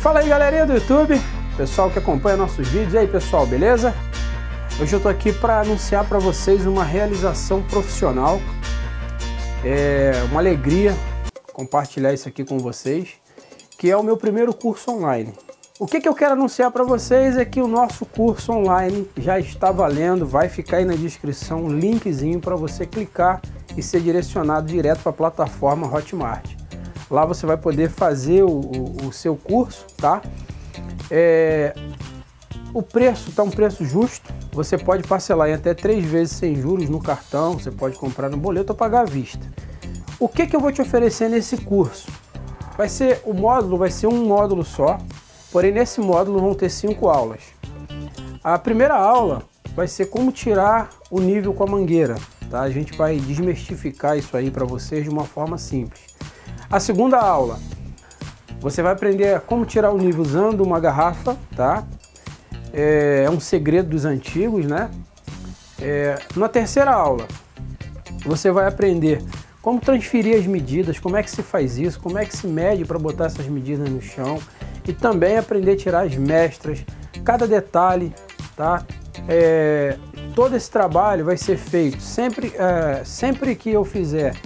Fala aí galerinha do YouTube, pessoal que acompanha nossos vídeos, e aí pessoal, beleza? Hoje eu estou aqui para anunciar para vocês uma realização profissional, é uma alegria compartilhar isso aqui com vocês, que é o meu primeiro curso online. O que, que eu quero anunciar para vocês é que o nosso curso online já está valendo, vai ficar aí na descrição um linkzinho para você clicar e ser direcionado direto para a plataforma Hotmart. Lá você vai poder fazer o, o, o seu curso, tá? É, o preço está um preço justo. Você pode parcelar em até três vezes sem juros no cartão. Você pode comprar no boleto ou pagar à vista. O que, que eu vou te oferecer nesse curso? Vai ser o módulo, vai ser um módulo só. Porém nesse módulo vão ter cinco aulas. A primeira aula vai ser como tirar o nível com a mangueira. Tá? A gente vai desmistificar isso aí para vocês de uma forma simples. A segunda aula, você vai aprender como tirar o nível usando uma garrafa, tá? É, é um segredo dos antigos, né? É, na terceira aula, você vai aprender como transferir as medidas, como é que se faz isso, como é que se mede para botar essas medidas no chão e também aprender a tirar as mestras, cada detalhe, tá? É, todo esse trabalho vai ser feito sempre, é, sempre que eu fizer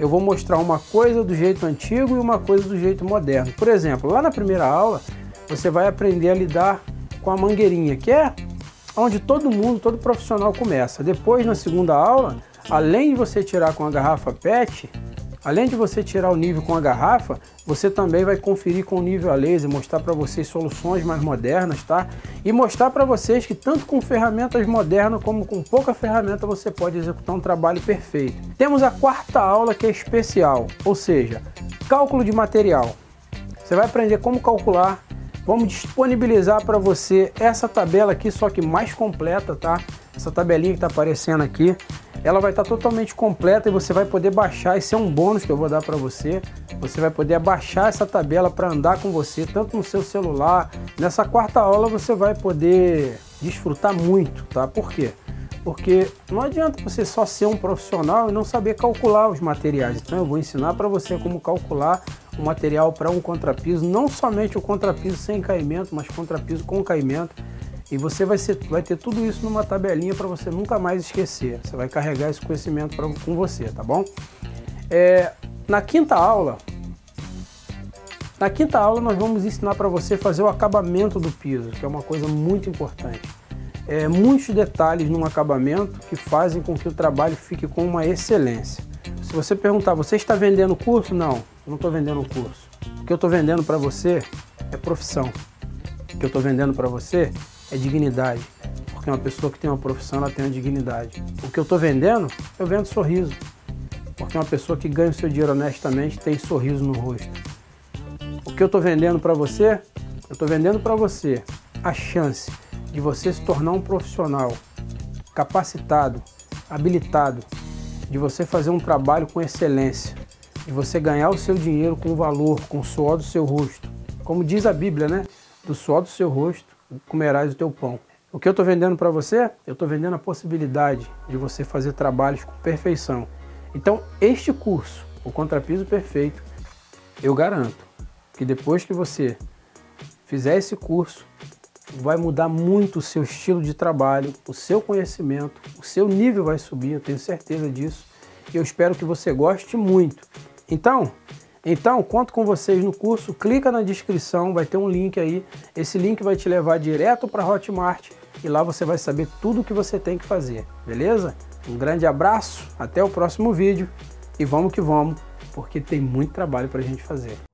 eu vou mostrar uma coisa do jeito antigo e uma coisa do jeito moderno. Por exemplo, lá na primeira aula, você vai aprender a lidar com a mangueirinha, que é onde todo mundo, todo profissional começa. Depois, na segunda aula, além de você tirar com a garrafa PET, Além de você tirar o nível com a garrafa, você também vai conferir com o nível a laser, mostrar para vocês soluções mais modernas, tá? E mostrar para vocês que tanto com ferramentas modernas como com pouca ferramenta você pode executar um trabalho perfeito. Temos a quarta aula que é especial, ou seja, cálculo de material. Você vai aprender como calcular, vamos disponibilizar para você essa tabela aqui, só que mais completa, tá? Essa tabelinha que está aparecendo aqui, ela vai estar totalmente completa e você vai poder baixar, esse é um bônus que eu vou dar para você, você vai poder baixar essa tabela para andar com você, tanto no seu celular, nessa quarta aula você vai poder desfrutar muito, tá? Por quê? Porque não adianta você só ser um profissional e não saber calcular os materiais, então eu vou ensinar para você como calcular o material para um contrapiso, não somente o contrapiso sem caimento, mas contrapiso com caimento, e você vai, ser, vai ter tudo isso numa tabelinha para você nunca mais esquecer. Você vai carregar esse conhecimento pra, com você, tá bom? É, na quinta aula, na quinta aula nós vamos ensinar para você fazer o acabamento do piso, que é uma coisa muito importante. É, muitos detalhes no acabamento que fazem com que o trabalho fique com uma excelência. Se você perguntar, você está vendendo curso? Não, eu não estou vendendo curso. O que eu estou vendendo para você é profissão. O que eu estou vendendo para você é dignidade. Porque uma pessoa que tem uma profissão, ela tem uma dignidade. O que eu estou vendendo, eu vendo sorriso. Porque uma pessoa que ganha o seu dinheiro honestamente tem sorriso no rosto. O que eu estou vendendo para você, eu estou vendendo para você a chance de você se tornar um profissional capacitado, habilitado, de você fazer um trabalho com excelência, de você ganhar o seu dinheiro com valor, com o suor do seu rosto. Como diz a Bíblia, né? Do suor do seu rosto comerás o teu pão. O que eu estou vendendo para você? Eu estou vendendo a possibilidade de você fazer trabalhos com perfeição. Então, este curso, o Contrapiso Perfeito, eu garanto que depois que você fizer esse curso, vai mudar muito o seu estilo de trabalho, o seu conhecimento, o seu nível vai subir, eu tenho certeza disso. E eu espero que você goste muito. Então, então, conto com vocês no curso, clica na descrição, vai ter um link aí. Esse link vai te levar direto para Hotmart e lá você vai saber tudo o que você tem que fazer, beleza? Um grande abraço, até o próximo vídeo e vamos que vamos, porque tem muito trabalho para a gente fazer.